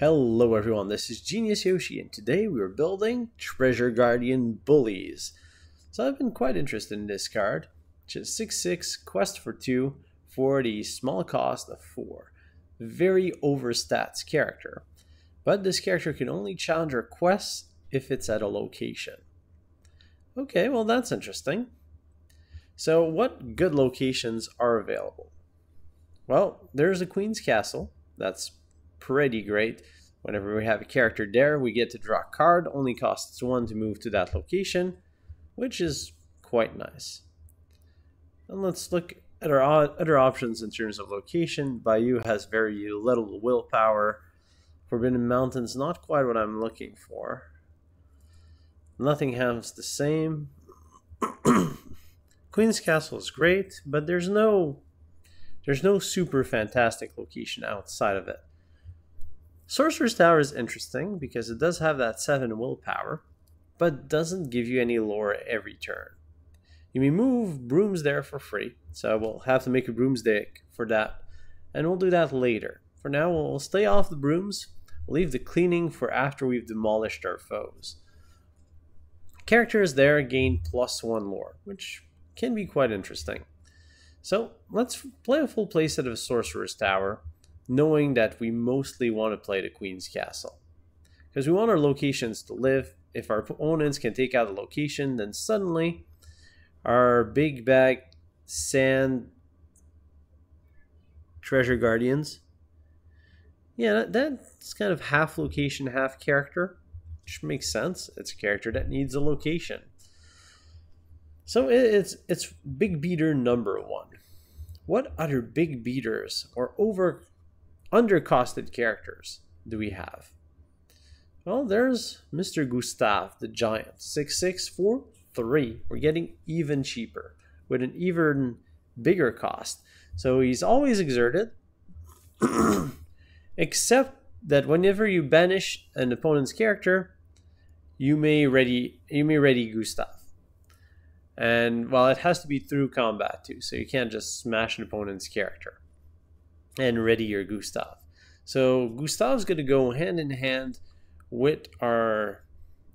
Hello everyone, this is Genius Yoshi and today we are building Treasure Guardian Bullies. So I've been quite interested in this card, which is 6-6, quest for 2, for the small cost of 4. Very overstats character. But this character can only challenge our quests if it's at a location. Okay, well that's interesting. So what good locations are available? Well, there's a Queen's Castle, that's pretty great. Whenever we have a character there, we get to draw a card, only costs one to move to that location, which is quite nice. And let's look at our other options in terms of location. Bayou has very little willpower. Forbidden Mountains, not quite what I'm looking for. Nothingham's the same. Queen's Castle is great, but there's no there's no super fantastic location outside of it. Sorcerer's Tower is interesting because it does have that 7 willpower, but doesn't give you any lore every turn. You may move brooms there for free, so we'll have to make a brooms deck for that, and we'll do that later. For now, we'll stay off the brooms, leave the cleaning for after we've demolished our foes. Characters there gain plus 1 lore, which can be quite interesting. So let's play a full playset of Sorcerer's Tower, knowing that we mostly want to play the Queen's Castle. Because we want our locations to live. If our opponents can take out a location, then suddenly our big bag sand treasure guardians. Yeah, that's kind of half location, half character, which makes sense. It's a character that needs a location. So it's it's big beater number one. What other big beaters or over undercosted characters do we have? Well, there's Mr. Gustav the Giant, 6643. We're getting even cheaper with an even bigger cost. So he's always exerted, except that whenever you banish an opponent's character, you may ready you may ready Gustav. And well, it has to be through combat too, so you can't just smash an opponent's character and ready your Gustav. So Gustav's going to go hand in hand with our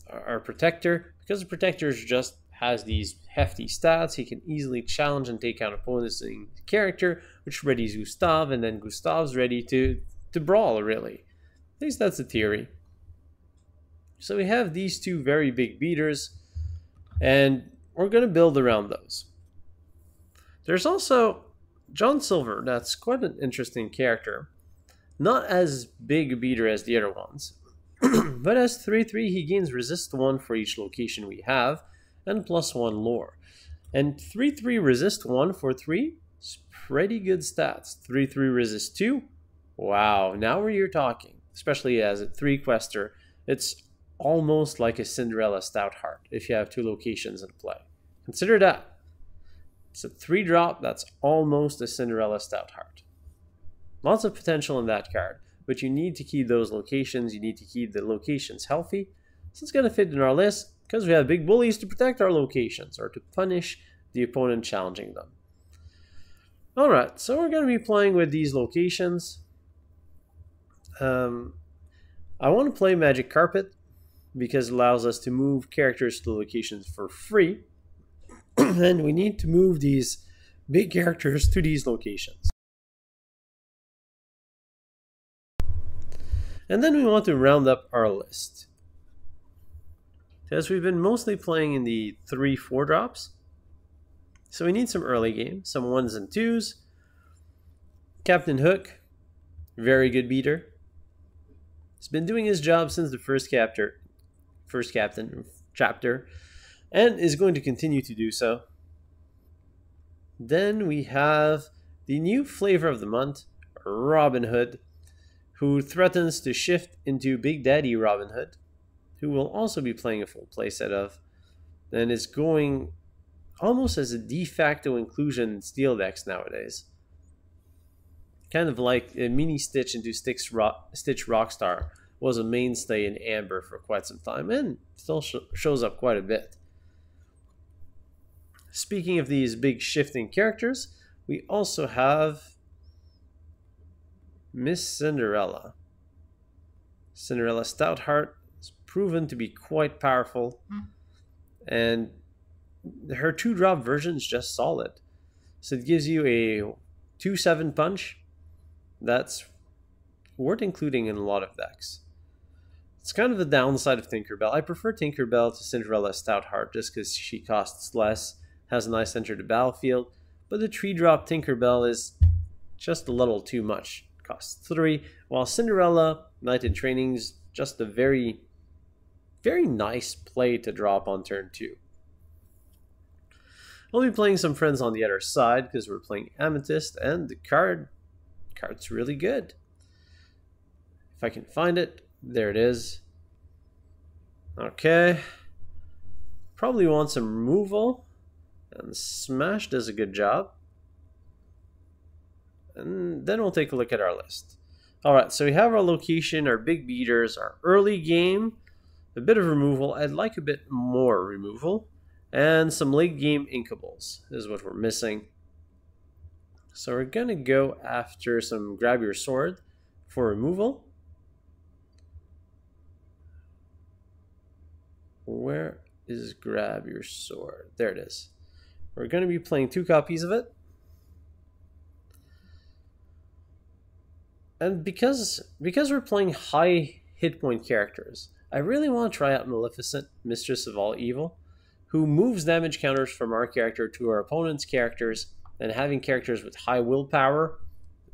our protector because the protector just has these hefty stats. He can easily challenge and take out opponent's character, which readies Gustav, and then Gustav's ready to to brawl. Really, at least that's the theory. So we have these two very big beaters, and we're going to build around those. There's also John Silver, that's quite an interesting character. Not as big a beater as the other ones, but as 3-3 he gains resist 1 for each location we have, and plus 1 lore. And 3-3 resist 1 for 3 is pretty good stats. 3-3 resist 2, wow, now you're talking. Especially as a 3 quester, it's almost like a Cinderella Stoutheart if you have two locations in play. Consider that. It's a three drop that's almost a Cinderella Stout Heart. Lots of potential in that card, but you need to keep those locations, you need to keep the locations healthy. So it's going to fit in our list because we have big bullies to protect our locations or to punish the opponent challenging them. Alright, so we're going to be playing with these locations. Um, I want to play Magic Carpet because it allows us to move characters to locations for free. and we need to move these big characters to these locations. And then we want to round up our list. Because we've been mostly playing in the 3-4 drops. So we need some early game, some 1s and 2s. Captain Hook, very good beater. He's been doing his job since the first chapter, first captain chapter and is going to continue to do so. Then we have the new flavor of the month, Robin Hood, who threatens to shift into Big Daddy Robin Hood, who will also be playing a full playset of, and is going almost as a de facto inclusion in steel decks nowadays. Kind of like a mini Stitch into Stitch, Rock, Stitch Rockstar was a mainstay in Amber for quite some time and still sh shows up quite a bit. Speaking of these big shifting characters, we also have Miss Cinderella. Cinderella Stoutheart is proven to be quite powerful, Mm. and her two drop version is just solid. So it gives you a 2 7 punch that's worth including in a lot of decks. It's kind of the downside of Tinkerbell. I prefer Tinkerbell to Cinderella Stoutheart just because she costs less, has a nice enter to battlefield, but the tree drop Tinkerbell is just a little too much. Costs 3, while Cinderella Knight in Training is just a very, very nice play to drop on turn 2. I'll be playing some friends on the other side because we're playing Amethyst, and the card card's really good. If I can find it, there it is. Okay. Probably want some removal, and Smash does a good job. And then we'll take a look at our list. Alright, so we have our location, our big beaters, our early game, a bit of removal. I'd like a bit more removal and some late game inkables is what we're missing. So we're gonna go after some grab your sword for removal. Where is grab your sword? There it is. We're gonna be playing two copies of it. And because because we're playing high hit point characters, I really want to try out Maleficent, Mistress of All Evil who moves damage counters from our character to our opponent's characters, and having characters with high willpower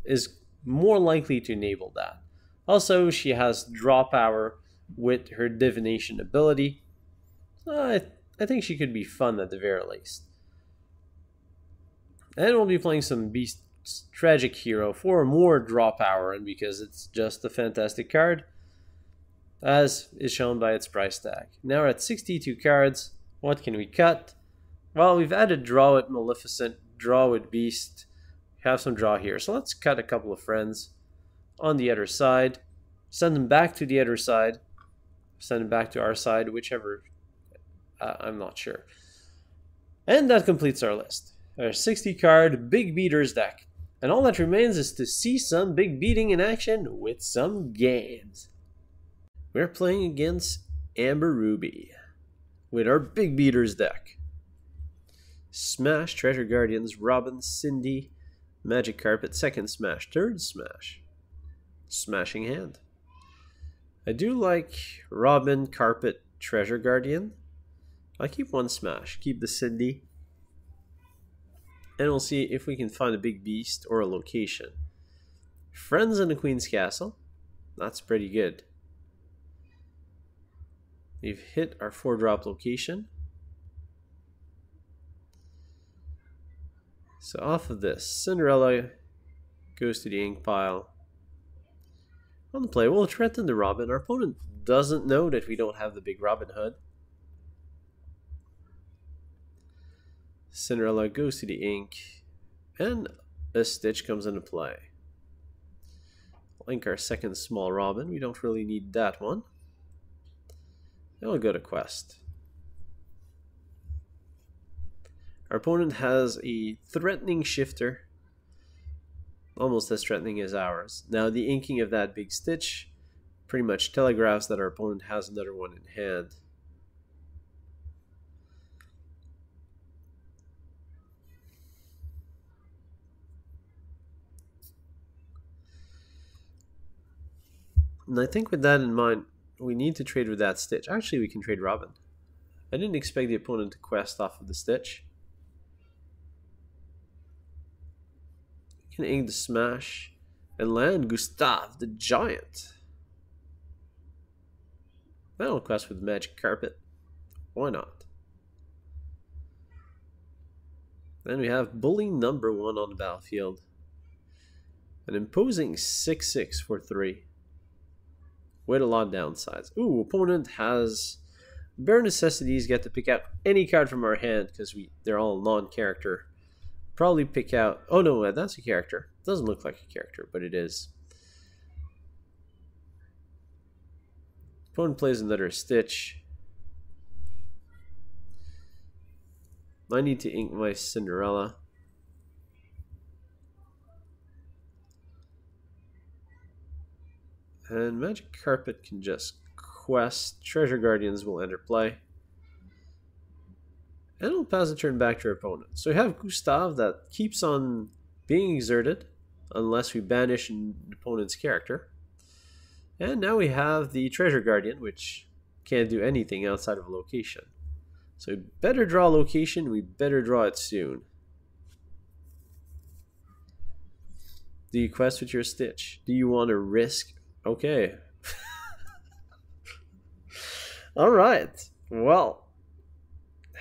is more likely to enable that. Also, she has draw power with her divination ability. I, I think she could be fun at the very least. And we'll be playing some Beast Tragic Hero for more draw power, and because it's just a fantastic card, as is shown by its price tag. Now we're at 62 cards. What can we cut? Well, we've added draw with Maleficent, draw with Beast. Have some draw here. So let's cut a couple of friends on the other side. Send them back to the other side. Send them back to our side, whichever. Uh, I'm not sure. And that completes our list. Our 60 card Big Beaters deck. And all that remains is to see some big beating in action with some games. We're playing against Amber Ruby with our Big Beaters deck. Smash, Treasure Guardians, Robin, Cindy, Magic Carpet, second smash, third smash. Smashing hand. I do like Robin, Carpet, Treasure Guardian. I keep one smash, keep the Cindy. And we'll see if we can find a big beast or a location. Friends in the Queen's Castle. That's pretty good. We've hit our four drop location. So off of this, Cinderella goes to the ink pile. On the play, we'll threaten the Robin. Our opponent doesn't know that we don't have the big Robin Hood. Cinderella goes to the ink, and a Stitch comes into play. Link our second small Robin. We don't really need that one. Then we'll go to quest. Our opponent has a threatening shifter, almost as threatening as ours. Now, the inking of that big stitch pretty much telegraphs that our opponent has another one in hand. And I think with that in mind, we need to trade with that Stitch. Actually, we can trade Robin. I didn't expect the opponent to quest off of the Stitch. can ink the smash and land Gustav the Giant. Final quest with Magic Carpet. Why not? Then we have Bully number one on the battlefield. An imposing 6 6 for 3 with a lot of downsides. Ooh, opponent has bare necessities. Get to pick out any card from our hand because we they're all non-character. Probably pick out. Oh no, uh, that's a character. Doesn't look like a character, but it is. Opponent plays another Stitch. I need to ink my Cinderella. And Magic Carpet can just quest. Treasure Guardians will enter play. And it'll pass the turn back to our opponent. So we have Gustav that keeps on being exerted unless we banish an opponent's character. And now we have the Treasure Guardian, which can't do anything outside of a location. So we better draw location, we better draw it soon. Do you quest with your Stitch? Do you want to risk? Okay. Alright. Well.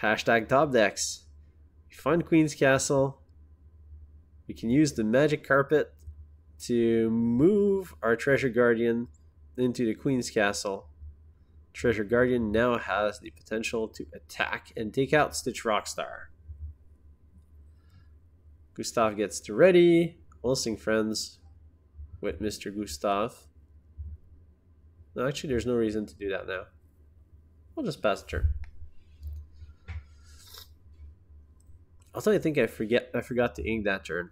Hashtag top decks. We find Queen's Castle. We can use the magic carpet to move our treasure guardian into the Queen's Castle. Treasure Guardian now has the potential to attack and take out Stitch Rockstar. Gustav gets to ready. We'll sing friends with Mr. Gustav. No, actually, there's no reason to do that now. We'll just pass the turn. Also, I think I forget I forgot to ink that turn,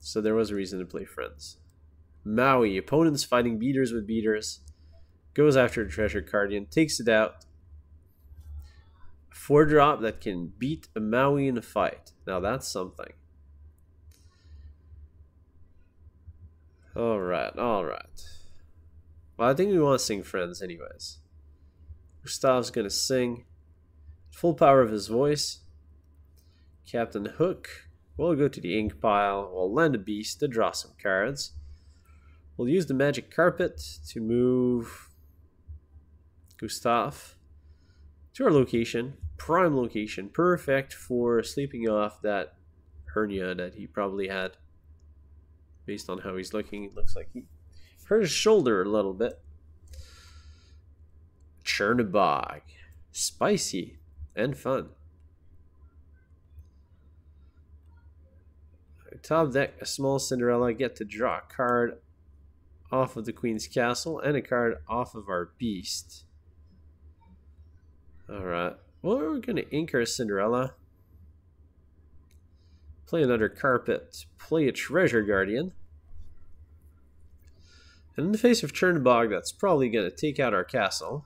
so there was a reason to play friends. Maui, opponents fighting beaters with beaters, goes after a treasure guardian, takes it out. Four drop that can beat a Maui in a fight. Now that's something. Alright, alright. Well, I think we want to sing Friends anyways. Gustav's gonna sing. Full power of his voice. Captain Hook We'll go to the ink pile. We'll land a beast to draw some cards. We'll use the magic carpet to move Gustav to our location. Prime location. Perfect for sleeping off that hernia that he probably had. Based on how he's looking, it looks like he hurt his shoulder a little bit. Chernobog. Spicy and fun. Top deck, a small Cinderella. Get to draw a card off of the Queen's Castle and a card off of our Beast. Alright. Well, we're going to ink our Cinderella. Play another Carpet. Play a Treasure Guardian. And in the face of Chernobog, that's probably going to take out our castle.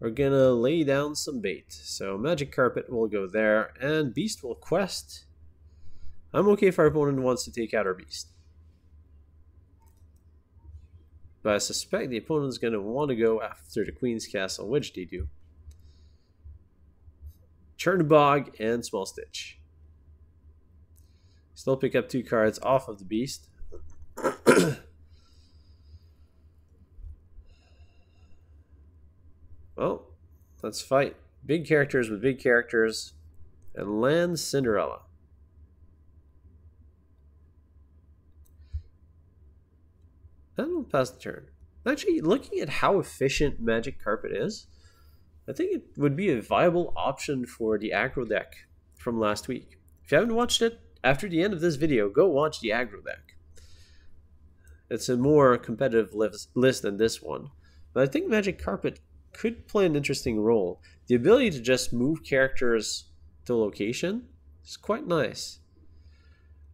We're going to lay down some bait. So Magic Carpet will go there, and Beast will quest. I'm okay if our opponent wants to take out our Beast. But I suspect the opponent's going to want to go after the Queen's Castle, which they do. Chernobog and Small Stitch. Still pick up two cards off of the Beast. well, let's fight. Big characters with big characters and land Cinderella. And we'll pass the turn. Actually, looking at how efficient Magic Carpet is, I think it would be a viable option for the aggro deck from last week. If you haven't watched it, after the end of this video, go watch the aggro deck. It's a more competitive list than this one. But I think Magic Carpet could play an interesting role. The ability to just move characters to location is quite nice.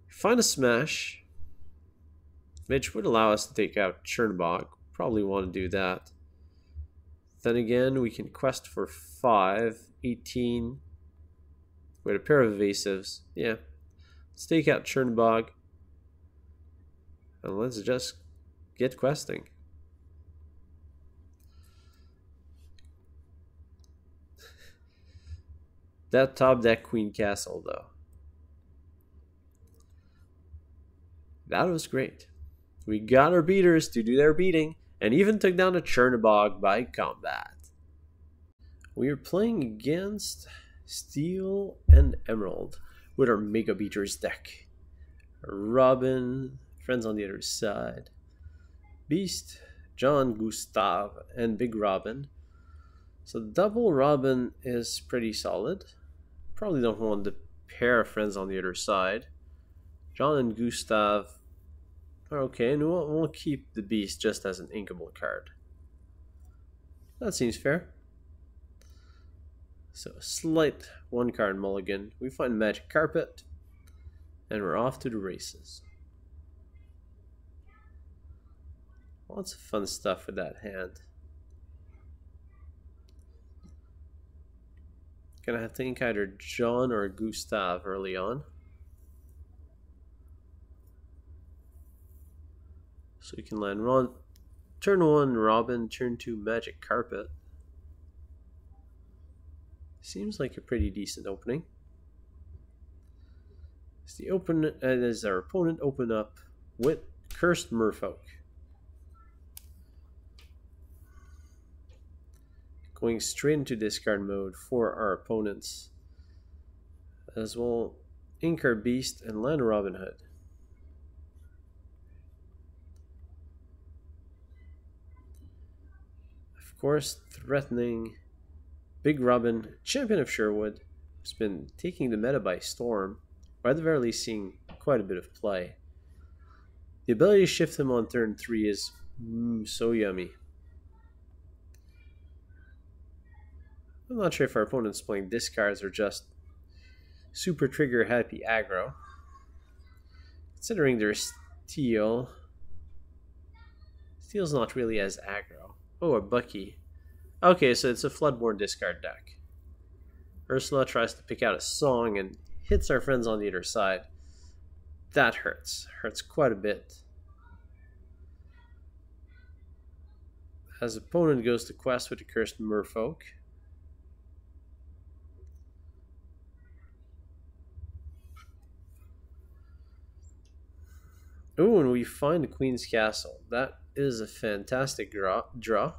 Find a smash, which would allow us to take out Chernobog. Probably want to do that. Then again, we can quest for 5, 18, with a pair of evasives. Yeah. Let's take out Chernobog. And let's just get questing. That top deck Queen Castle, though. That was great. We got our beaters to do their beating, and even took down a Chernobog by combat. We are playing against Steel and Emerald with our Mega Beaters deck. Robin, friends on the other side. Beast, John, Gustav, and Big Robin. So double Robin is pretty solid. Probably don't want the pair of friends on the other side. John and Gustav are Okay, and we'll, we'll keep the beast just as an inkable card. That seems fair. So a slight one card mulligan. We find Magic Carpet, and we're off to the races. Lots of fun stuff with that hand. Gonna have to ink either John or Gustav early on. So we can land Ron. Turn one, Robin. Turn two, Magic Carpet. Seems like a pretty decent opening. As the open uh, as our opponent open up with Cursed Merfolk. Going straight into discard mode for our opponents. As well, ink our Beast and land Robin Hood. Of course, threatening Big Robin, champion of Sherwood, who's been taking the meta by storm, or at the very least seeing quite a bit of play. The ability to shift him on turn 3 is mm, so yummy. I'm not sure if our opponent's playing discards or just super trigger happy aggro. Considering their steel, steel's not really as aggro. Oh, a Bucky. Okay, so it's a Floodborn discard deck. Ursula tries to pick out a song and hits our friends on the other side. That hurts. Hurts quite a bit. As opponent goes to quest with the cursed merfolk. Oh, and we find the Queen's Castle. That is a fantastic draw. draw.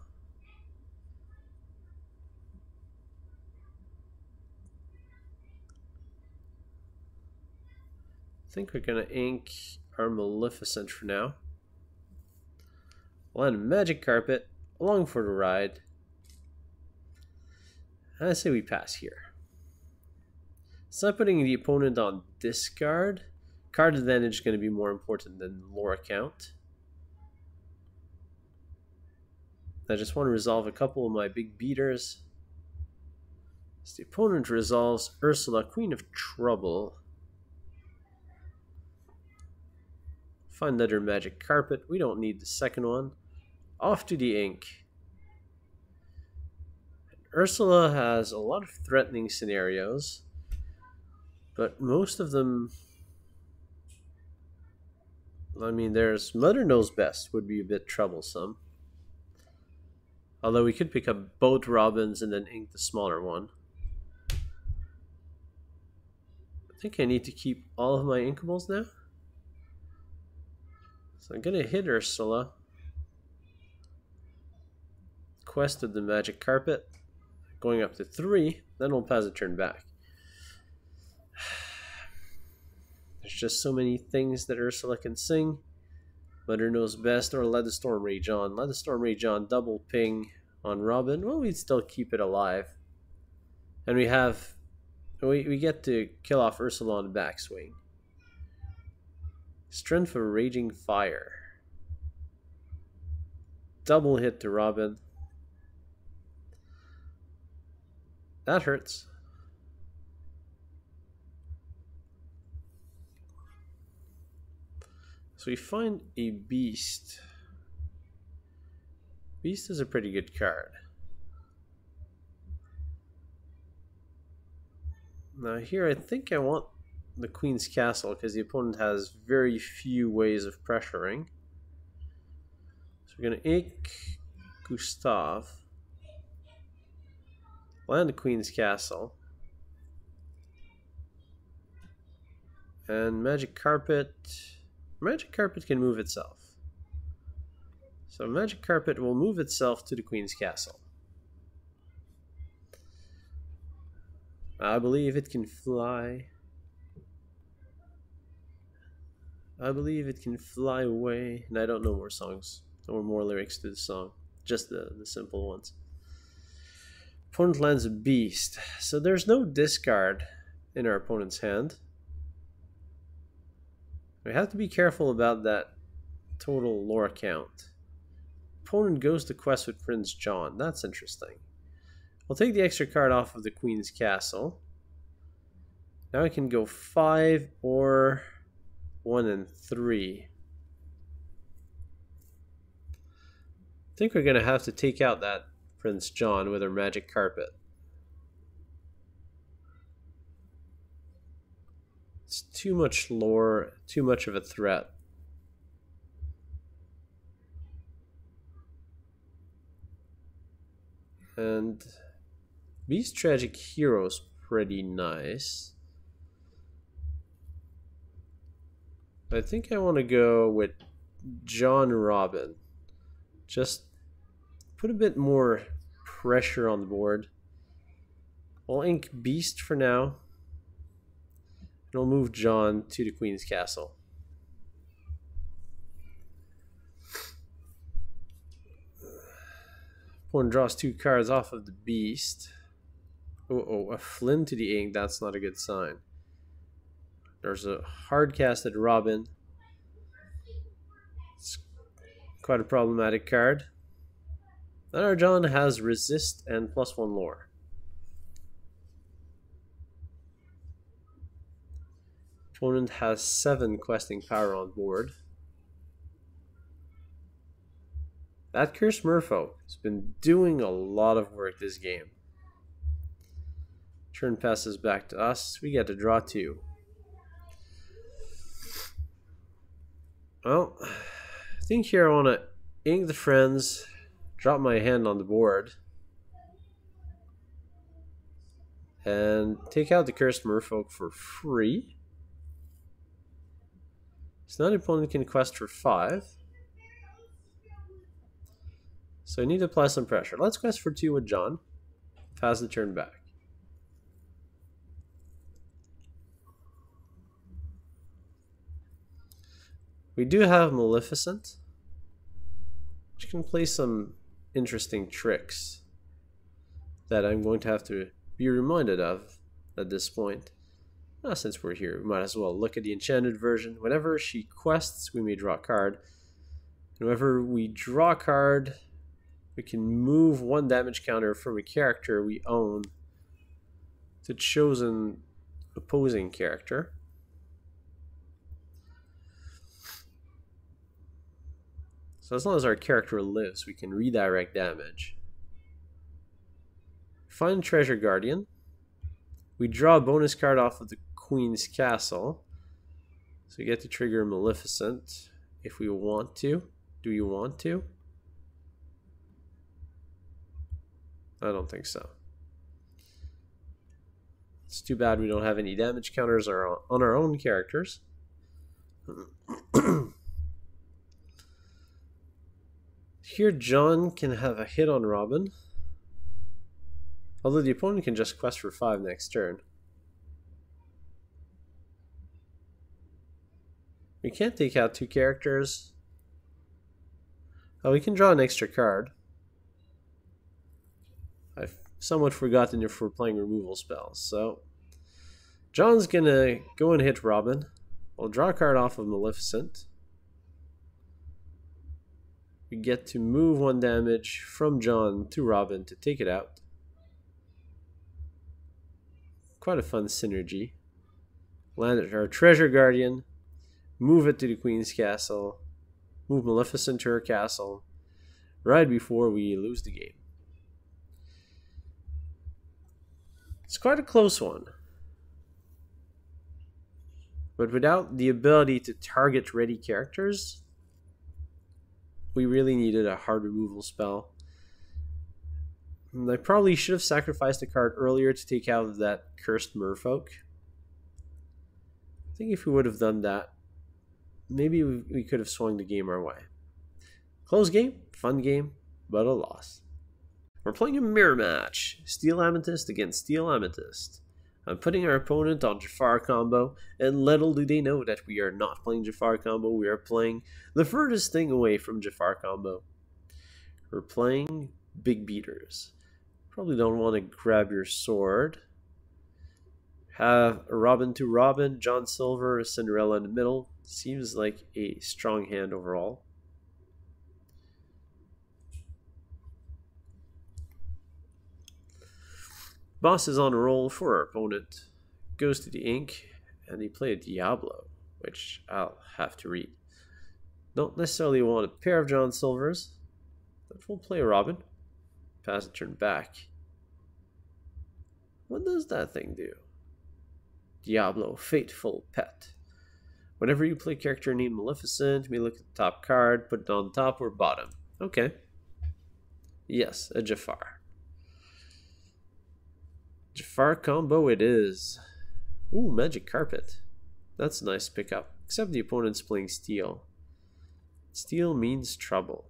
I think we're going to ink our Maleficent for now. Add a Magic Carpet along for the ride. I say we pass here. So putting the opponent on discard. Card advantage is going to be more important than lore count. I just want to resolve a couple of my big beaters. As the opponent resolves Ursula, Queen of Trouble. Find another magic carpet. We don't need the second one. Off to the ink. Ursula has a lot of threatening scenarios, but most of them. I mean, there's Mother Knows Best would be a bit troublesome. Although we could pick up both Robins and then ink the smaller one. I think I need to keep all of my inkables now. So I'm going to hit Ursula. Quest of the magic carpet. Going up to three. Then we'll pass a turn back. There's just so many things that Ursula can sing. Mother knows best, or let the storm rage on. Let the storm rage on. Double ping on Robin. Well, we'd still keep it alive. And we have, we, we get to kill off Ursula on backswing. Strength of Raging Fire. Double hit to Robin. That hurts. So we find a beast. Beast is a pretty good card. Now here I think I want the queen's castle because the opponent has very few ways of pressuring. So we're going to ink Gustav. Land the queen's castle. And magic carpet. Magic carpet can move itself. So magic carpet will move itself to the queen's castle. I believe it can fly. I believe it can fly away. And I don't know more songs or more lyrics to the song, just the, the simple ones. Opponent lands a beast. So there's no discard in our opponent's hand. We have to be careful about that total lore count. Opponent goes to quest with Prince John. That's interesting. We'll take the extra card off of the Queen's Castle. Now I can go five or one and three. I think we're going to have to take out that Prince John with our magic carpet. It's too much lore, too much of a threat. And Beast Tragic Hero's pretty nice. I think I want to go with John Robin. Just put a bit more pressure on the board. I'll ink Beast for now. And I'll move John to the Queen's Castle. Opponent draws two cards off of the Beast. Oh, oh, a Flynn to the ink. That's not a good sign. There's a hard casted Robin. It's quite a problematic card. Our John has resist and plus one lore. Opponent has seven questing power on board. That Cursed Merfolk has been doing a lot of work this game. Turn passes back to us. We get to draw two. Well, I think here I want to ink the friends, drop my hand on the board, and take out the Cursed Merfolk for free. So now the opponent can quest for five. So I need to apply some pressure. Let's quest for two with John. Pass the turn back. We do have Maleficent, which can play some interesting tricks that I'm going to have to be reminded of at this point. Now, since we're here, we might as well look at the enchanted version. Whenever she quests, we may draw a card. And whenever we draw a card, we can move one damage counter from a character we own to chosen opposing character. So as long as our character lives, we can redirect damage. Find Treasure Guardian. We draw a bonus card off of the Queen's Castle. So we get to trigger Maleficent if we want to. Do you want to? I don't think so. It's too bad we don't have any damage counters uh, on our own characters. Here, John can have a hit on Robin. Although the opponent can just quest for 5 next turn. We can't take out two characters. Oh, we can draw an extra card. I've somewhat forgotten if we're playing removal spells, so... John's gonna go and hit Robin. I'll draw a card off of Maleficent we get to move one damage from John to Robin to take it out. Quite a fun synergy. Land our Treasure Guardian, move it to the Queen's Castle, move Maleficent to her castle, right before we lose the game. It's quite a close one. But without the ability to target ready characters, we really needed a hard removal spell. And I probably should have sacrificed a card earlier to take out that cursed merfolk. I think if we would have done that, maybe we could have swung the game our way. Close game, fun game, but a loss. We're playing a mirror match. Steel Amethyst against Steel Amethyst. I'm putting our opponent on Jafar combo, and little do they know that we are not playing Jafar combo, we are playing the furthest thing away from Jafar combo. We're playing Big Beaters. Probably don't want to grab your sword. Have Robin to Robin, John Silver, Cinderella in the middle. Seems like a strong hand overall. Boss is on a roll for our opponent. Goes to the ink, and they play a Diablo, which I'll have to read. Don't necessarily want a pair of John Silvers. but we'll play Robin. Pass and turn back. What does that thing do? Diablo, Fateful Pet. Whenever you play character named Maleficent, may look at the top card, put it on top or bottom. Okay. Yes, a Jafar. Jafar combo it is. Ooh, Magic Carpet. That's a nice pickup. Except the opponent's playing Steel. Steel means trouble.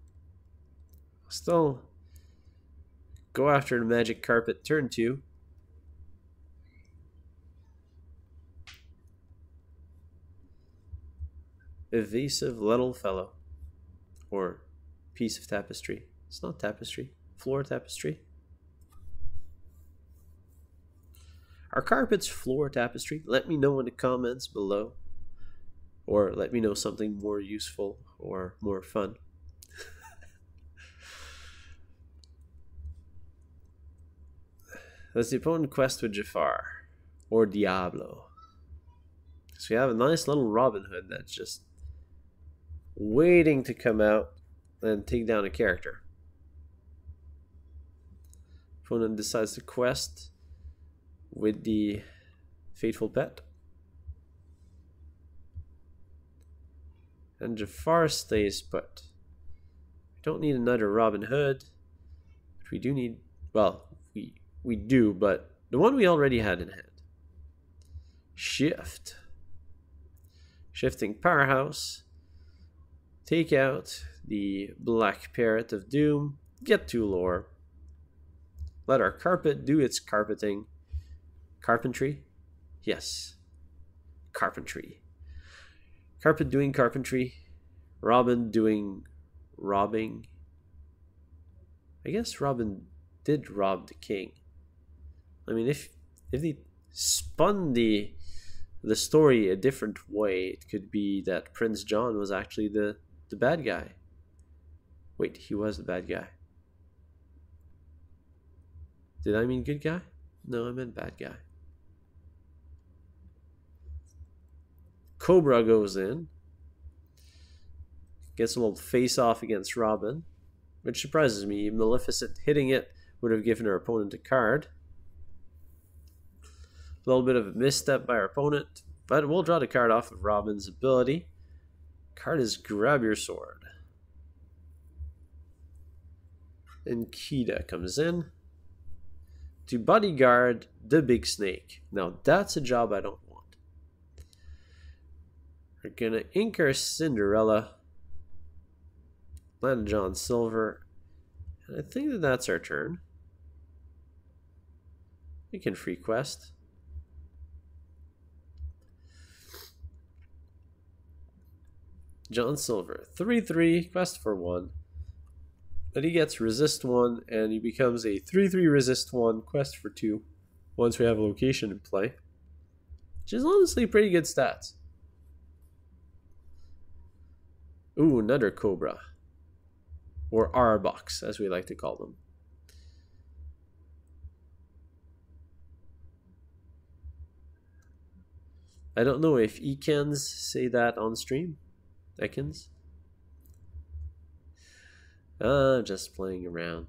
Still, go after the Magic Carpet turn 2. Evasive little fellow. Or piece of tapestry. It's not tapestry. Floor tapestry. Are carpets floor tapestry? Let me know in the comments below. Or let me know something more useful or more fun. That's the opponent quest with Jafar. Or Diablo. So we have a nice little Robin Hood that's just waiting to come out and take down a character. Opponent decides to quest with the Fateful Pet. And Jafar stays put. We don't need another Robin Hood. But we do need, well, we, we do, but the one we already had in hand. Shift. Shifting Powerhouse take out the Black Parrot of Doom, get two lore, let our carpet do its carpeting. Carpentry? Yes. Carpentry. Carpet doing carpentry. Robin doing robbing. I guess Robin did rob the king. I mean, if if they spun the the story a different way, it could be that Prince John was actually the the bad guy. Wait, he was the bad guy. Did I mean good guy? No, I meant bad guy. Cobra goes in. Gets a little face off against Robin, which surprises me. Maleficent hitting it would have given her opponent a card. A little bit of a misstep by her opponent, but we'll draw the card off of Robin's ability. Card is grab your sword. And Kida comes in to bodyguard the big snake. Now that's a job I don't want. We're gonna ink our Cinderella, land John Silver, and I think that that's our turn. We can free quest. John Silver, 3 3, quest for 1. Then he gets resist 1, and he becomes a 3 3 resist 1, quest for 2, once we have a location in play. Which is honestly pretty good stats. Ooh, another Cobra. Or Arboks, as we like to call them. I don't know if Ekans say that on stream. Ekans. Uh, just playing around.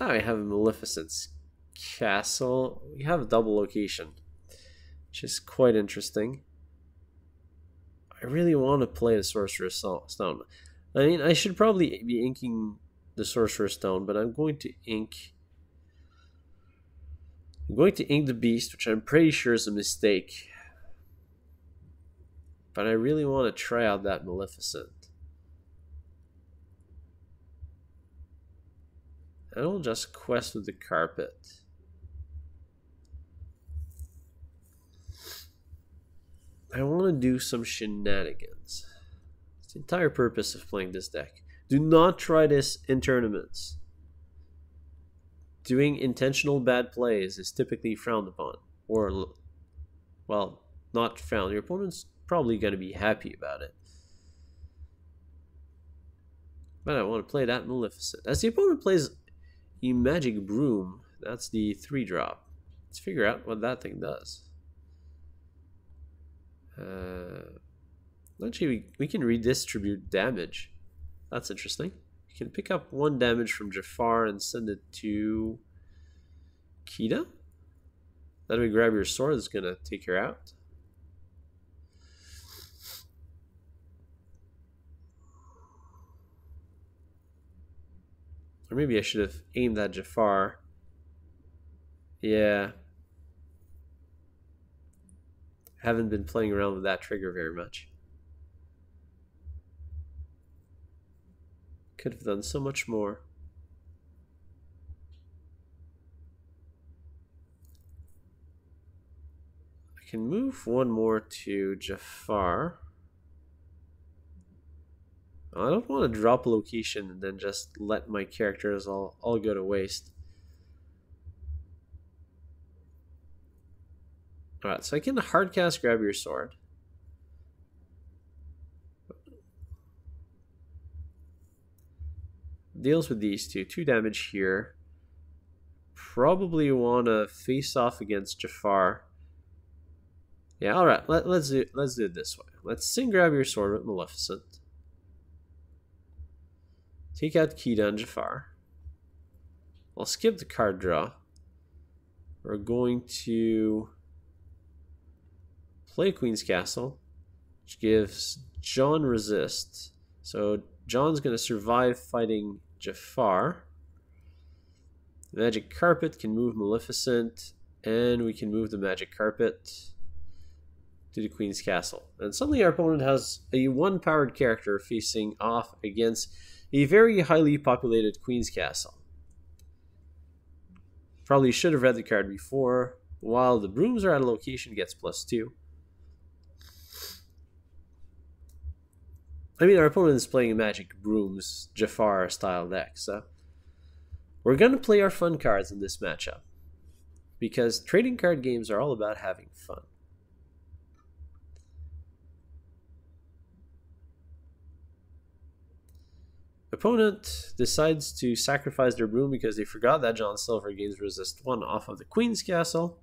I have a Maleficent's castle. We have a double location, which is quite interesting. I really want to play the Sorcerer's Stone. I mean, I should probably be inking the Sorcerer's Stone, but I'm going to ink. I'm going to ink the Beast, which I'm pretty sure is a mistake. But I really want to try out that Maleficent. I will just quest with the carpet. I want to do some shenanigans. It's the entire purpose of playing this deck. Do not try this in tournaments. Doing intentional bad plays is typically frowned upon. Or, well, not frowned. Your opponent's probably going to be happy about it. But I want to play that Maleficent. As the opponent plays a Magic Broom, that's the 3 drop. Let's figure out what that thing does. Uh, actually, we, we can redistribute damage. That's interesting. You can pick up one damage from Jafar and send it to Kida. Then we grab your sword that's gonna take her out. Or maybe I should have aimed at Jafar. Yeah. Haven't been playing around with that trigger very much. Could have done so much more. I can move one more to Jafar. I don't want to drop a location and then just let my characters all, all go to waste. Alright, so I can hardcast grab your sword. Deals with these two. Two damage here. Probably want to face off against Jafar. Yeah, alright, let, let's do let's do it this way. Let's sing grab your sword with Maleficent. Take out Kida and Jafar. I'll skip the card draw. We're going to play Queen's Castle, which gives John resist. So John's going to survive fighting Jafar. Magic Carpet can move Maleficent, and we can move the Magic Carpet to the Queen's Castle. And suddenly our opponent has a one-powered character facing off against a very highly populated Queen's Castle. Probably should have read the card before. While the brooms are at a location, gets plus two. I mean, our opponent is playing a Magic Brooms Jafar style deck, so we're going to play our fun cards in this matchup because trading card games are all about having fun. Opponent decides to sacrifice their broom because they forgot that John Silver gains resist 1 off of the Queen's Castle.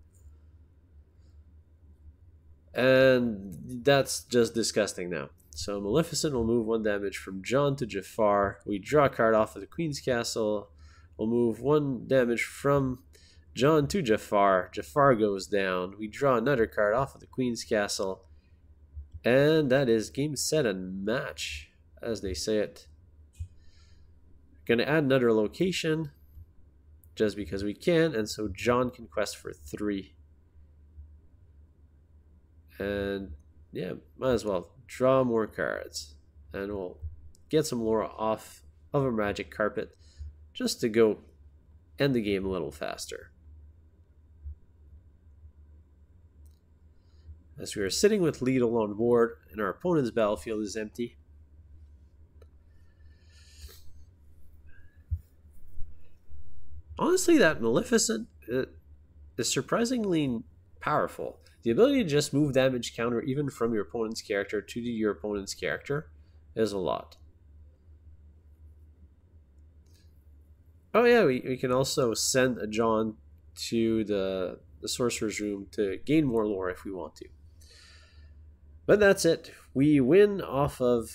And that's just disgusting now. So Maleficent will move 1 damage from John to Jafar. We draw a card off of the Queen's Castle. We'll move 1 damage from John to Jafar. Jafar goes down. We draw another card off of the Queen's Castle. And that is game, set, and match, as they say it. Going to add another location just because we can, and so John can quest for three. And yeah, might as well draw more cards, and we'll get some lore off of a magic carpet just to go end the game a little faster. As we are sitting with Liedel on board and our opponent's battlefield is empty, honestly, that Maleficent is surprisingly powerful. The ability to just move damage counter even from your opponent's character to your opponent's character is a lot. Oh yeah, we, we can also send a John to the, the Sorcerer's Room to gain more lore if we want to. But that's it. We win off of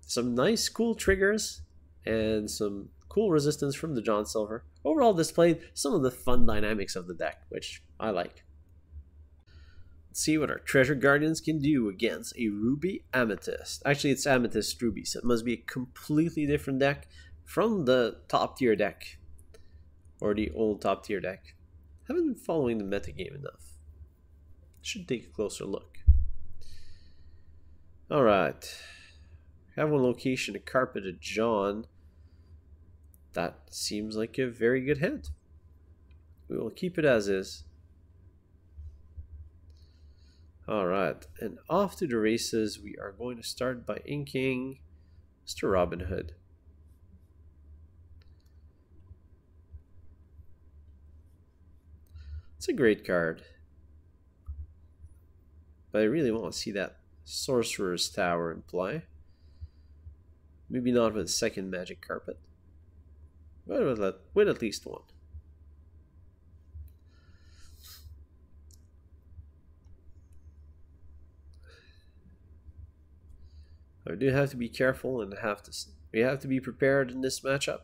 some nice cool triggers and some cool resistance from the John Silver overall displayed some of the fun dynamics of the deck, which I like. Let's see what our Treasure Guardians can do against a Ruby Amethyst. Actually, it's Amethyst Ruby, so it must be a completely different deck from the top tier deck, or the old top tier deck. Haven't been following the metagame enough. Should take a closer look. Alright. Have one location, a carpeted John. That seems like a very good hint. We will keep it as is. Alright, and off to the races. We are going to start by inking Mr. Robin Hood. It's a great card. But I really want to see that Sorcerer's Tower in play. Maybe not with second magic carpet. With, at least one. I do have to be careful and have to We have to be prepared in this matchup.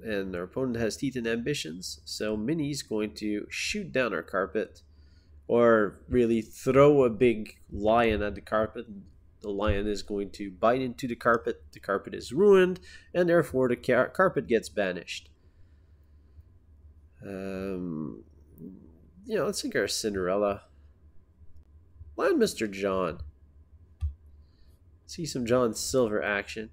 And our opponent has teeth and ambitions, so Mini's going to shoot down our carpet or really throw a big lion at the carpet. The lion is going to bite into the carpet, the carpet is ruined, and therefore the car- carpet gets banished. Um, you know, let's think our Cinderella. Land Mr. John. See some John Silver action.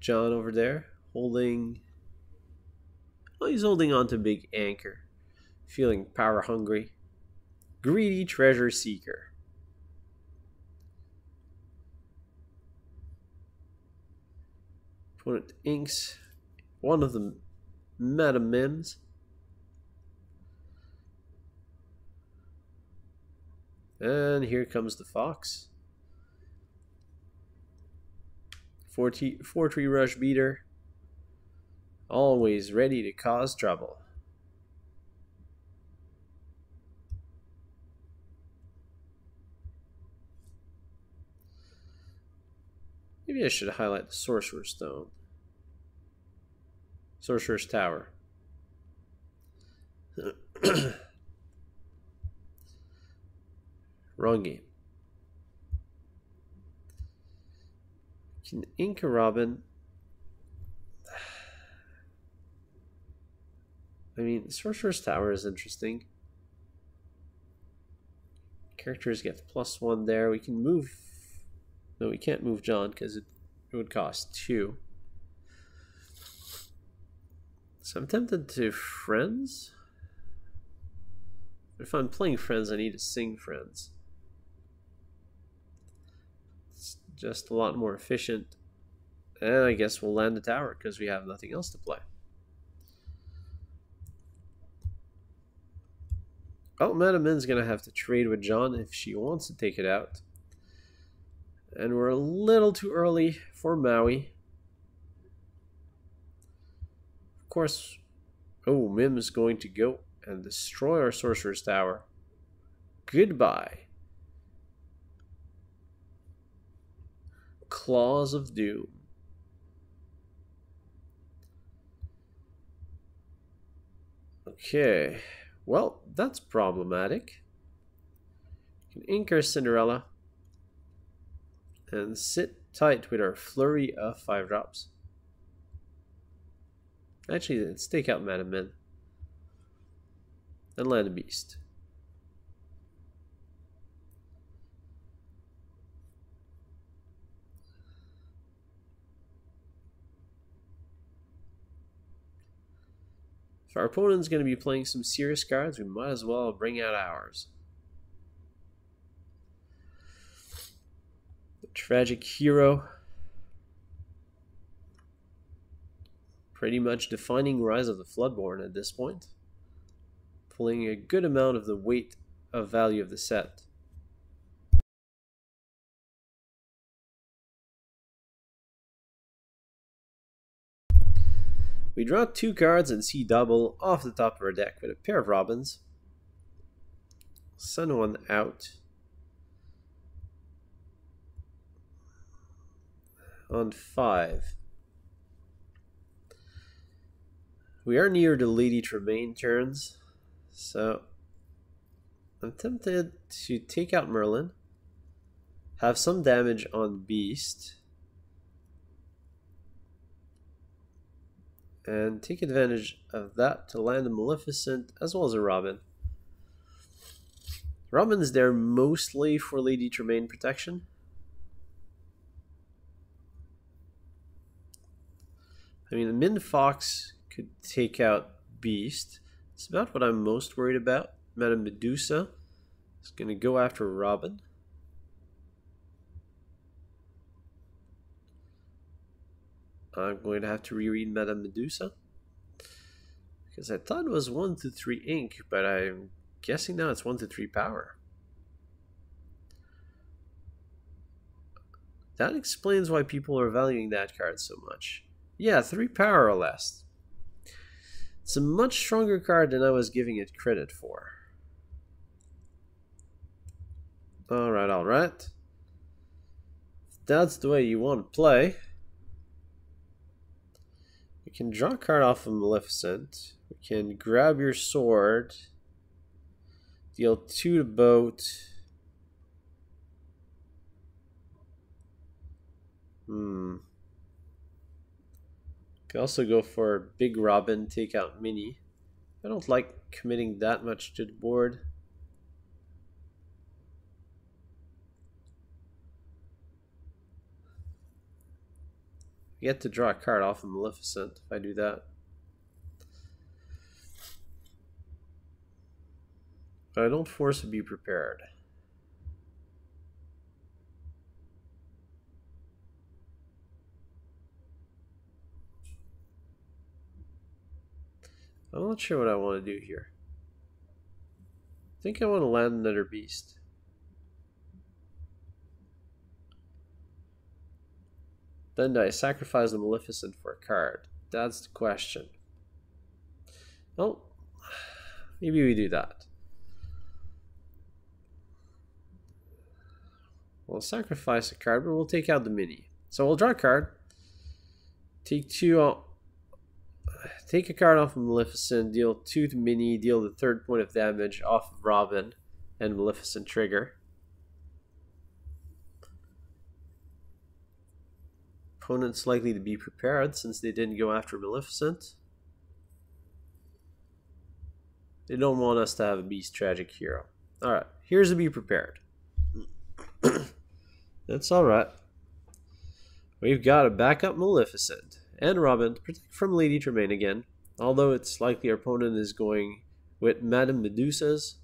John over there holding. Well, he's holding on to big anchor, feeling power hungry. Greedy treasure seeker. Opponent inks one of the Madam Mims. And here comes the fox. Four, four tree rush beater. Always ready to cause trouble. Maybe I should highlight the Sorcerer's Stone. Sorcerer's Tower. Wrong game. Can Inca Robin. I mean, Sorcerer's Tower is interesting. Characters get plus one there. We can move. No, we can't move John because it, it would cost two. So I'm tempted to Friends. If I'm playing Friends, I need to sing Friends. It's just a lot more efficient. And I guess we'll land the tower because we have nothing else to play. Oh, Madam Mim's going to have to trade with John if she wants to take it out. And we're a little too early for Maui. Of course, oh, Mim is going to go and destroy our Sorcerer's Tower. Goodbye. Claws of Doom. Okay, well, that's problematic. Can ink our Cinderella and sit tight with our flurry of five drops. Actually, let's take out Madam Mim. And land a beast. Our opponent's going to be playing some serious cards, we might as well bring out ours. The Tragic Hero. pretty much defining Rise of the Floodborn at this point, pulling a good amount of the weight of value of the set. We draw two cards and see double off the top of our deck with a pair of robins. Send one out. On five. We are near the Lady Tremaine turns, so I'm tempted to take out Merlin, have some damage on Beast, and take advantage of that to land a Maleficent as well as a Robin. Robin's there mostly for Lady Tremaine protection. I mean, the Mim Fox could take out Beast. It's about what I'm most worried about. Madame Medusa is going to go after Robin. I'm going to have to reread Madame Medusa. Because I thought it was 1 to 3 ink, but I'm guessing now it's 1 to 3 power. That explains why people are valuing that card so much. Yeah, 3 power or less. It's a much stronger card than I was giving it credit for. Alright, alright. That's the way you want to play, we can draw a card off of Maleficent. We can grab your sword, deal two to boat. Hmm. Could also go for Big Robin, take out Minnie. I don't like committing that much to the board. I get to draw a card off of Maleficent if I do that. But I don't force to be prepared. I'm not sure what I want to do here. I think I want to land another beast. Then do I sacrifice the Maleficent for a card? That's the question. Well, maybe we do that. We'll sacrifice a card, but we'll take out the mini. So we'll draw a card. Take two out. Take a card off of Maleficent, deal two to Mini, deal the third point of damage off of Robin and Maleficent trigger. Opponent's likely to be prepared since they didn't go after Maleficent. They don't want us to have a Beast Tragic Hero. Alright, here's to be prepared. That's alright. We've got a backup Maleficent and Robin to protect from Lady Tremaine again, although it's likely our opponent is going with Madame Medusa's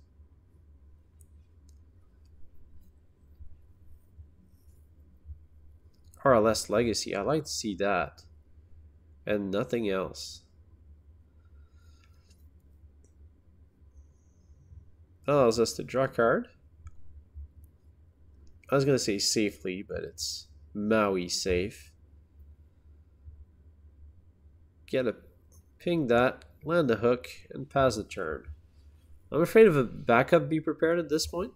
RLS Legacy. I like to see that. And nothing else. allows us to draw a card. I was going to say safely, but it's Maui safe. Get a ping that, land a hook, and pass the turn. I'm afraid of a backup be prepared at this point.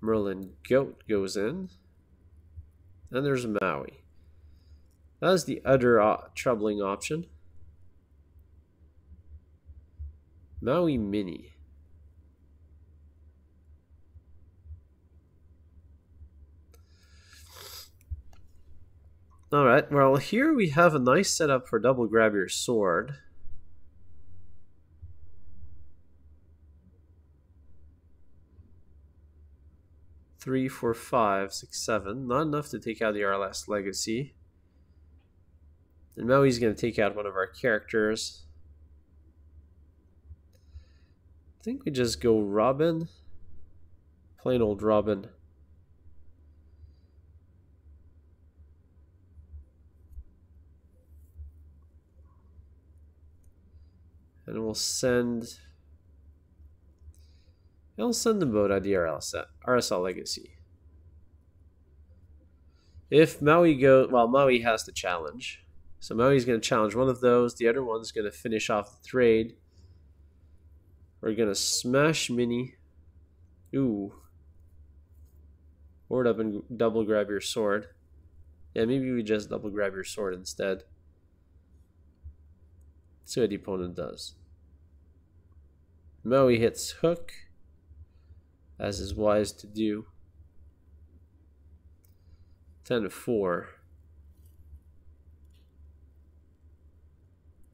Merlin Goat goes in. And there's Maui. That is the other uh, troubling option. Maui Mini. Alright, well here we have a nice setup for double grab your sword. Three, four, five, six, seven. Not enough to take out the RLS Legacy. And Maui's going to take out one of our characters. I think we just go Robin. Plain old Robin. And we'll send I'll send them both at the RSL, RSL Legacy. If Maui go well, Maui has the challenge. So Maui's going to challenge one of those. The other one's going to finish off the trade. We're going to smash Minnie. Ooh. Board up and double grab your sword. Yeah, maybe we just double grab your sword instead. See what the opponent does. Maui hits hook as is wise to do. 10 to 4.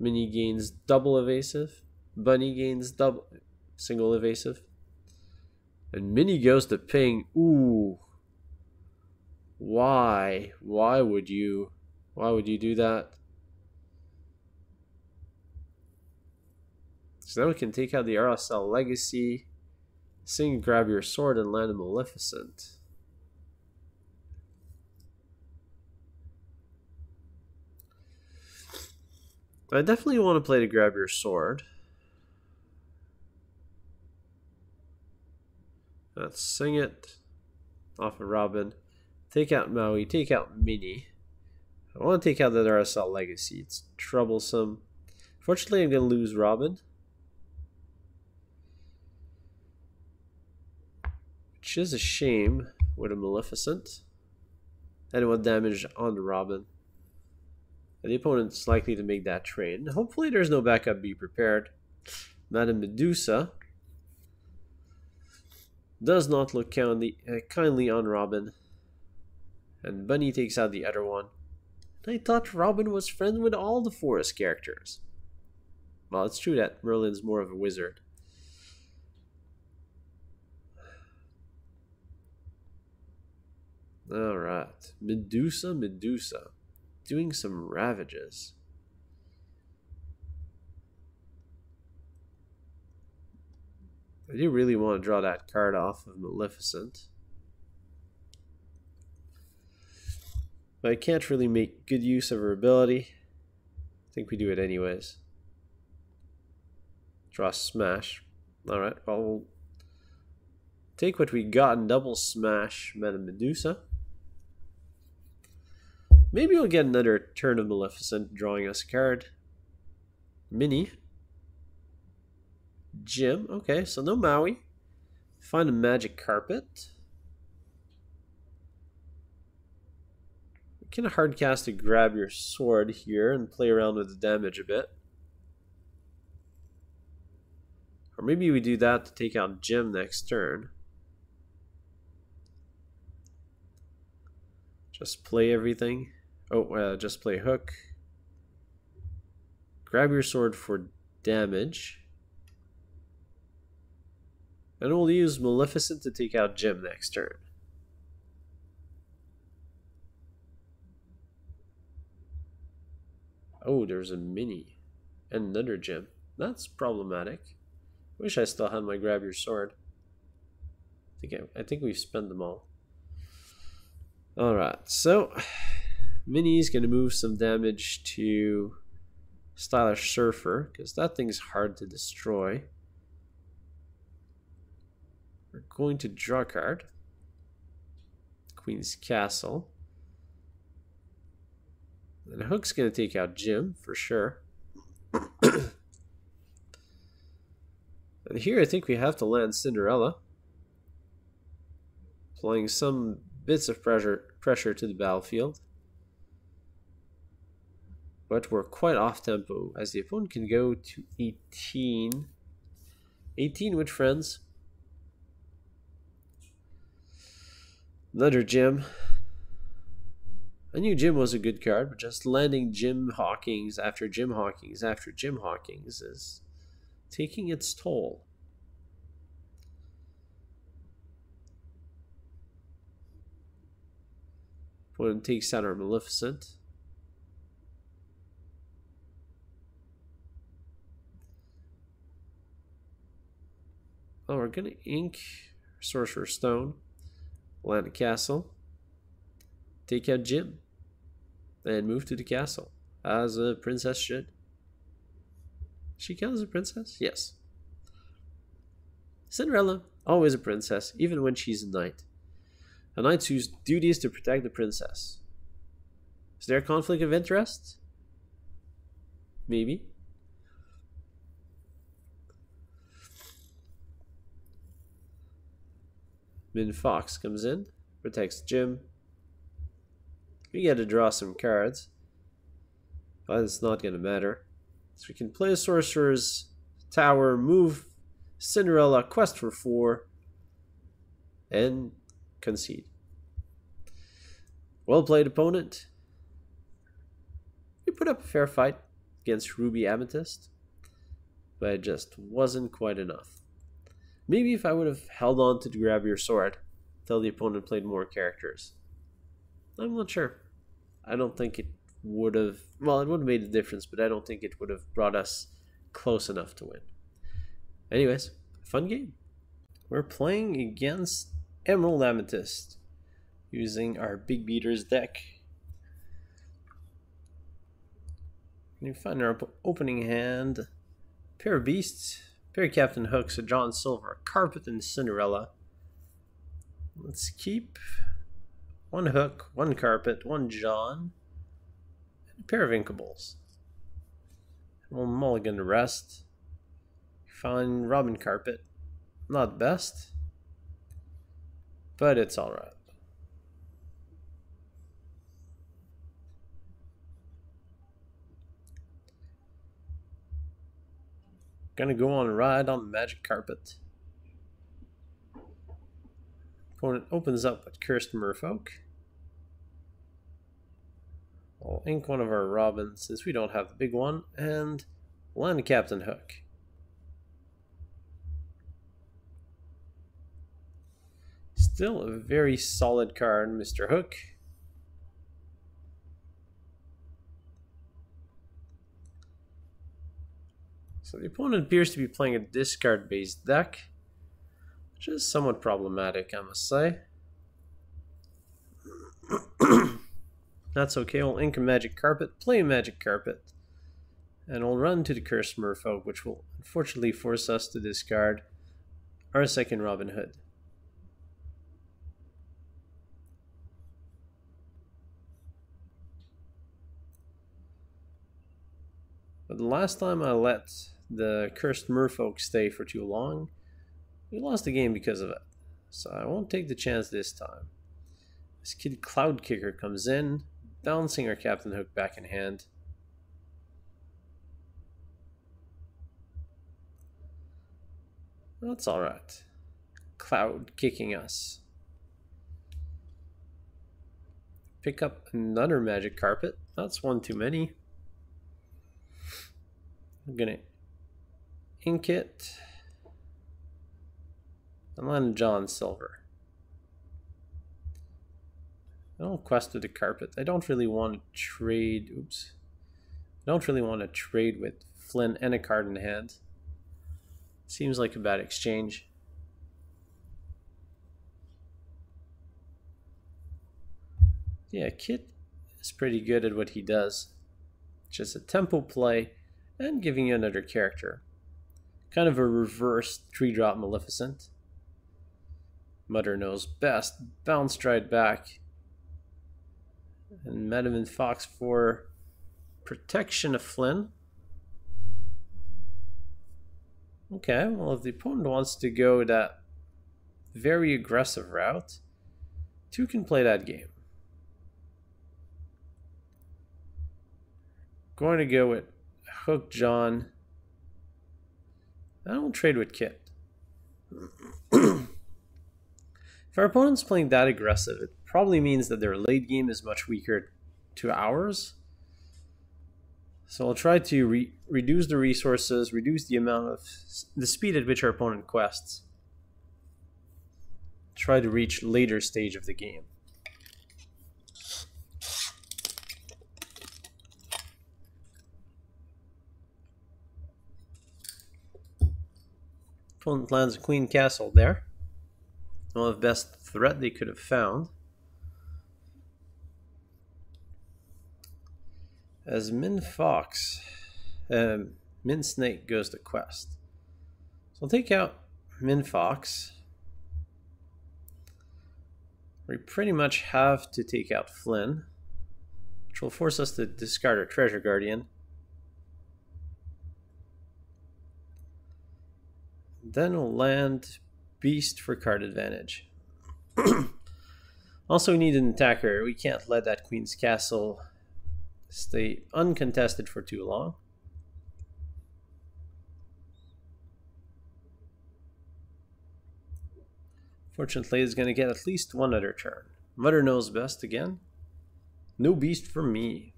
Mini gains double evasive. Bunny gains double single evasive. And Mini goes to ping. Ooh. Why? Why would you? Why would you do that? So now we can take out the RSL Legacy. Sing, grab your sword and land a Maleficent. I definitely want to play to grab your sword. Let's sing it off of Robin. Take out Maui, take out Mini. I want to take out the RLS Legacy. It's troublesome. Fortunately, I'm going to lose Robin. Which is a shame with a Maleficent. And what damage on the Robin. And the opponent's likely to make that trade. Hopefully there's no backup, be prepared. Madame Medusa does not look kindly, uh, kindly on Robin. And Bunny takes out the other one. I thought Robin was friends with all the forest characters. Well, it's true that Merlin's more of a wizard. Alright. Medusa, Medusa. Doing some ravages. I do really want to draw that card off of Maleficent. But I can't really make good use of her ability. I think we do it anyways. Draw smash. Alright, well, we'll take what we got and double smash Madame Medusa. Maybe we'll get another turn of Maleficent drawing us a card. Mini. Jim. Okay, so no Maui. Find a magic carpet. Kind of hard cast to grab your sword here and play around with the damage a bit. Or maybe we do that to take out Jim next turn. Just play everything. Oh, uh, just play hook. Grab your sword for damage. And we'll use Maleficent to take out Jim next turn. Oh, there's a mini. And another Jim. That's problematic. Wish I still had my grab your sword. I think I, I think we've spent them all. Alright, so Mini's gonna move some damage to Stylish Surfer, because that thing's hard to destroy. We're going to draw a card. Queen's Castle. And Hook's going to take out Jim for sure. and here I think we have to land Cinderella. Applying some bits of pressure pressure to the battlefield. But we're quite off tempo as the opponent can go to 18. 18 with friends. Another Jim. I knew Jim was a good card, but just landing Jim Hawkins after Jim Hawkins after Jim Hawkins is taking its toll. Opponent takes out our Maleficent. Oh, we're gonna ink Sorcerer Stone, land a castle, take out Jim and move to the castle, as a princess should. She counts as a princess? Yes. Cinderella, always a princess, even when she's a knight. A knight whose duty is to protect the princess. Is there a conflict of interest? Maybe. Mim Fox comes in, protects Jim, we get to draw some cards. But it's not going to matter. So we can play Sorcerer's Tower, move Cinderella, quest for four, and concede. Well played, opponent. You put up a fair fight against Ruby Amethyst, but it just wasn't quite enough. Maybe if I would have held on to grab your sword till the opponent played more characters. I'm not sure. I don't think it would have. Well, it would have made a difference, but I don't think it would have brought us close enough to win. Anyways, fun game. We're playing against Emerald Amethyst using our Big Beaters deck. Can you find our opening hand, pair of beasts, pair of Captain Hooks, a John Silver, a Carpet, and Cinderella. Let's keep one hook, one carpet, one John, and a pair of inkables. We'll mulligan the rest. Find Robin carpet. Not best, but it's alright. Gonna go on a ride on the magic carpet. Opponent opens up with Cursed Merfolk. I'll ink one of our Robins since we don't have the big one, and land Captain Hook. Still a very solid card, Mr. Hook. So the opponent appears to be playing a discard-based deck, which is somewhat problematic, I must say. That's okay, we'll ink a Magic Carpet, play a Magic Carpet, and we'll run to the Cursed Merfolk, which will unfortunately force us to discard our second Robin Hood. But the last time I let the cursed merfolk stay for too long, we lost the game because of it. So I won't take the chance this time. This Kit Cloudkicker comes in, balancing our Captain Hook back in hand. That's alright. Cloud kicking us. Pick up another magic carpet. That's one too many. I'm gonna ink it I'm on John Silver. I'll quest with the carpet. I don't really want to trade. Oops. I don't really want to trade with Flynn and a card in hand. Seems like a bad exchange. Yeah, Kit is pretty good at what he does. Just a tempo play and giving you another character. Kind of a reverse tree drop Maleficent. Mother knows best. Bounce right back. And Madam Fox for protection of Flynn. Okay, well if the opponent wants to go that very aggressive route, two can play that game. Going to go with Hook John. I don't trade with Kit. if our opponent's playing that aggressive, it probably means that their late game is much weaker to ours. So I'll try to re reduce the resources, reduce the amount of the speed at which our opponent quests. Try to reach later stage of the game. Opponent lands a queen castle there. One of the best threat they could have found. As Mim Fox, um, Mim Snake goes to quest. So I'll take out Mim Fox. We pretty much have to take out Flynn, which will force us to discard our Treasure Guardian. Then we'll land Beast for card advantage. also, we need an attacker. We can't let that Queen's Castle stay uncontested for too long. Fortunately, it's going to get at least one other turn. Mother knows best again. No beast for me.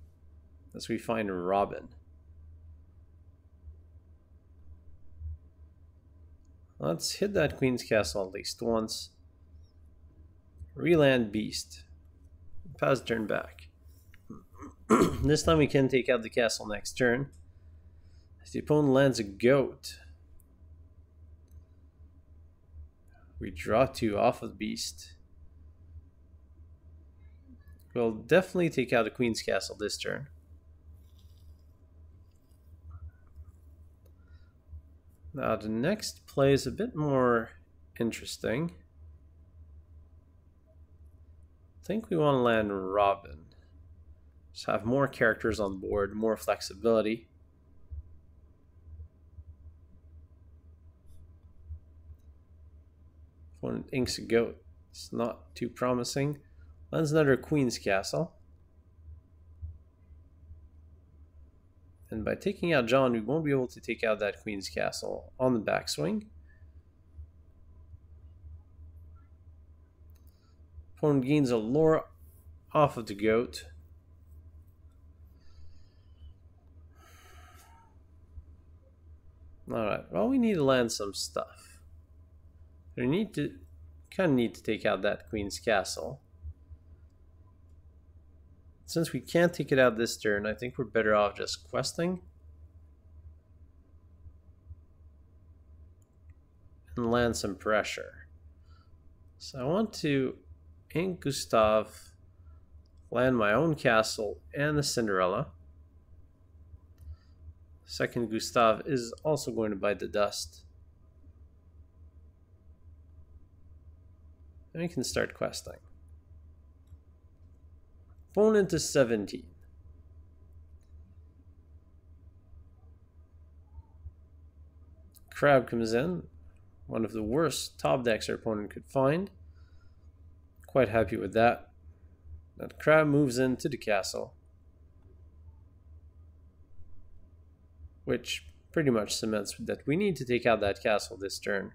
As we find Robin. Let's hit that Queen's Castle at least once. Reland Beast. Pass turn back. this time we can take out the castle next turn. As the opponent lands a goat. We draw two off of the beast. We'll definitely take out the Queen's Castle this turn. Now the next play is a bit more interesting. I think we want to land Robin. Just have more characters on board, more flexibility. One inks a goat. It's not too promising. Lands another Queen's Castle. And by taking out John, we won't be able to take out that Queen's Castle on the backswing. Opponent gains a lore off of the goat. Alright, well we need to land some stuff. We need to kind of need to take out that Queen's Castle. Since we can't take it out this turn, I think we're better off just questing. And land some pressure. So I want to ink Gustav, land my own castle and the Cinderella. Second Gustav is also going to bite the dust. And we can start questing. Opponent is 17. Crab comes in. One of the worst top decks our opponent could find. Quite happy with that. That crab moves into the castle. Which pretty much cements that we need to take out that castle this turn.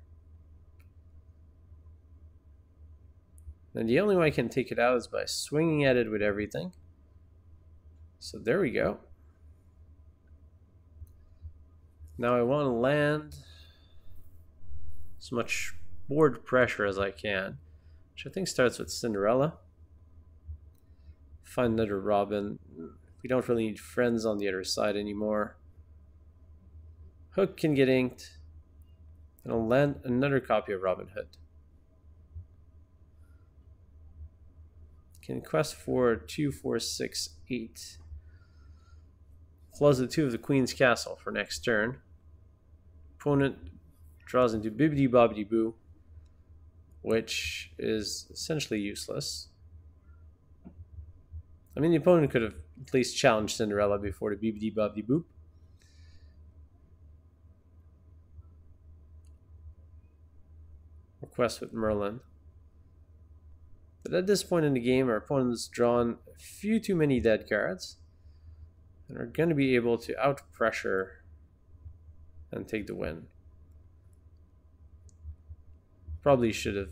And the only way I can take it out is by swinging at it with everything. So there we go. Now I want to land as much board pressure as I can, which I think starts with Cinderella. Find another Robin. We don't really need friends on the other side anymore. Hook can get inked. And I'll land another copy of Robin Hood. Can quest for two, four, six, eight. Close the two of the Queen's Castle for next turn. Opponent draws into Bibbidi Bobbidi Boo, which is essentially useless. I mean, the opponent could have at least challenged Cinderella before the Bibbidi Bobbidi Boo. Request with Merlin. But at this point in the game, our opponent's drawn a few too many dead cards and are going to be able to out pressure and take the win. Probably should have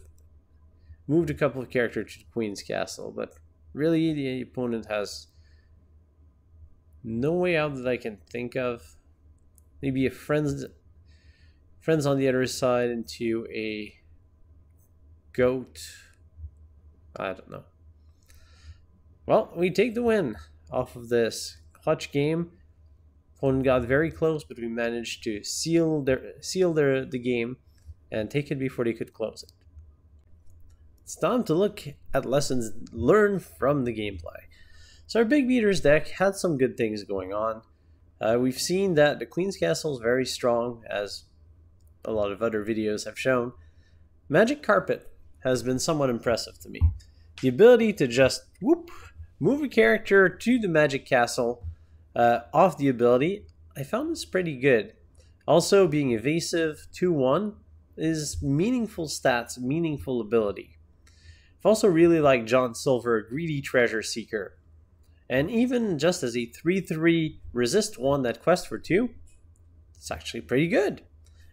moved a couple of characters to the Queen's Castle, but really the opponent has no way out that I can think of. Maybe a friends friends on the other side into a goat I don't know. Well, we take the win off of this clutch game. Opponent got very close, but we managed to seal their seal their the game and take it before they could close it. It's time to look at lessons learned from the gameplay. So our Big Beaters deck had some good things going on. Uh, we've seen that the Queen's Castle is very strong, as a lot of other videos have shown. Magic Carpet has been somewhat impressive to me. The ability to just whoop move a character to the magic castle uh, off the ability, I found this pretty good. Also, being evasive 2 1 is meaningful stats, meaningful ability. I've also really liked John Silver, Greedy Treasure Seeker. And even just as a 3 3 resist 1 that quest for 2, it's actually pretty good.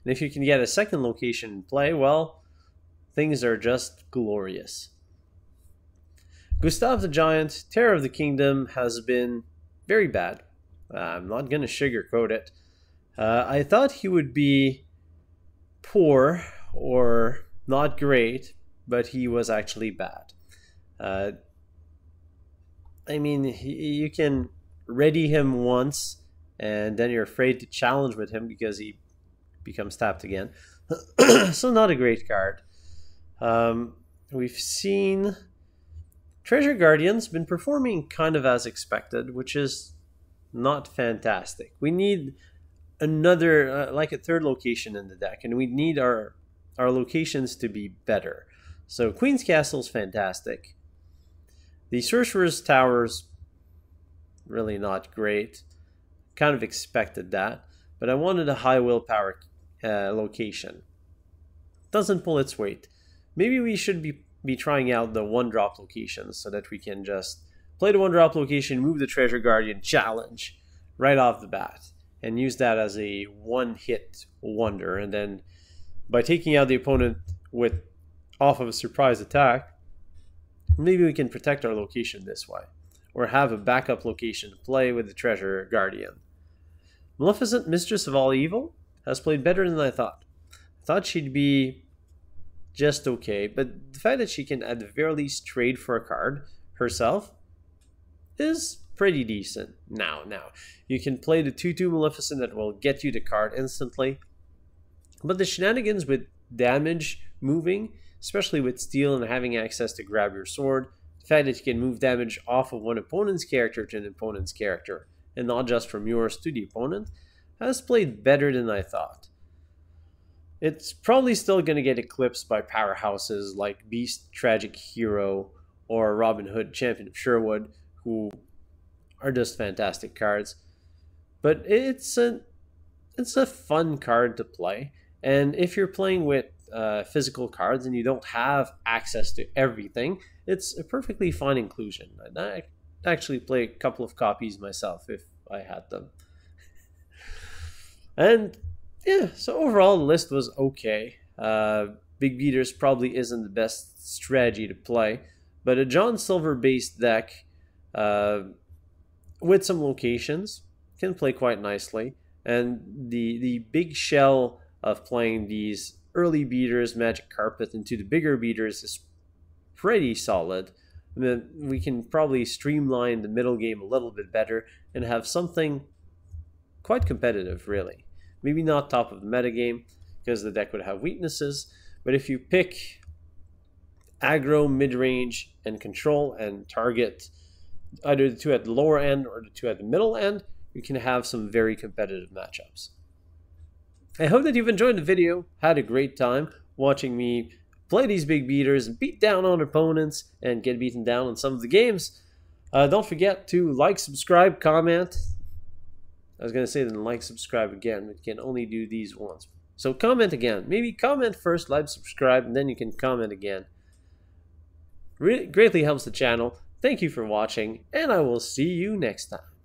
And if you can get a second location in play, well, things are just glorious. Gustav the Giant, Terror of the Kingdom, has been very bad. Uh, I'm not going to sugarcoat it. Uh, I thought he would be poor or not great, but he was actually bad. Uh, I mean, he, you can ready him once, and then you're afraid to challenge with him because he becomes tapped again. so, not a great card. Um, we've seen Treasure Guardian's been performing kind of as expected, which is not fantastic. We need another, uh, like a third location in the deck, and we need our our locations to be better. So Queen's Castle is fantastic. The Sorcerer's Tower's really not great. Kind of expected that, but I wanted a high willpower uh, location. Doesn't pull its weight. Maybe we should be, be trying out the one drop locations so that we can just play the one drop location, move the Treasure Guardian challenge right off the bat, and use that as a one hit wonder. And then by taking out the opponent with off of a surprise attack, maybe we can protect our location this way, or have a backup location to play with the Treasure Guardian. Maleficent, Mistress of All Evil, has played better than I thought. I thought she'd be just okay, but the fact that she can at the very least trade for a card herself is pretty decent. Now, now, you can play the 2-2 Maleficent that will get you the card instantly, but the shenanigans with damage moving, especially with steel and having access to grab your sword, the fact that you can move damage off of one opponent's character to an opponent's character, and not just from yours to the opponent, has played better than I thought. It's probably still going to get eclipsed by powerhouses like Beast Tragic Hero or Robin Hood Champion of Sherwood, who are just fantastic cards. But it's a it's a fun card to play, and if you're playing with uh, physical cards and you don't have access to everything, it's a perfectly fine inclusion. I actually play a couple of copies myself if I had them. and yeah, so overall the list was okay. Uh, Big Beaters probably isn't the best strategy to play, but a John Silver based deck uh, with some locations can play quite nicely. And the the big shell of playing these early beaters, Magic Carpet, into the bigger beaters is pretty solid. And then we can probably streamline the middle game a little bit better and have something quite competitive, really. Maybe not top of the meta game because the deck would have weaknesses, but if you pick aggro, mid range, and control and target either the two at the lower end or the two at the middle end, you can have some very competitive matchups. I hope that you've enjoyed the video, had a great time watching me play these big beaters, and beat down on opponents, and get beaten down in some of the games. Uh, don't forget to like, subscribe, comment. I was going to say then like, subscribe again, you can only do these once. So comment again. Maybe comment first, like, subscribe, and then you can comment again. Really greatly helps the channel. Thank you for watching, and I will see you next time.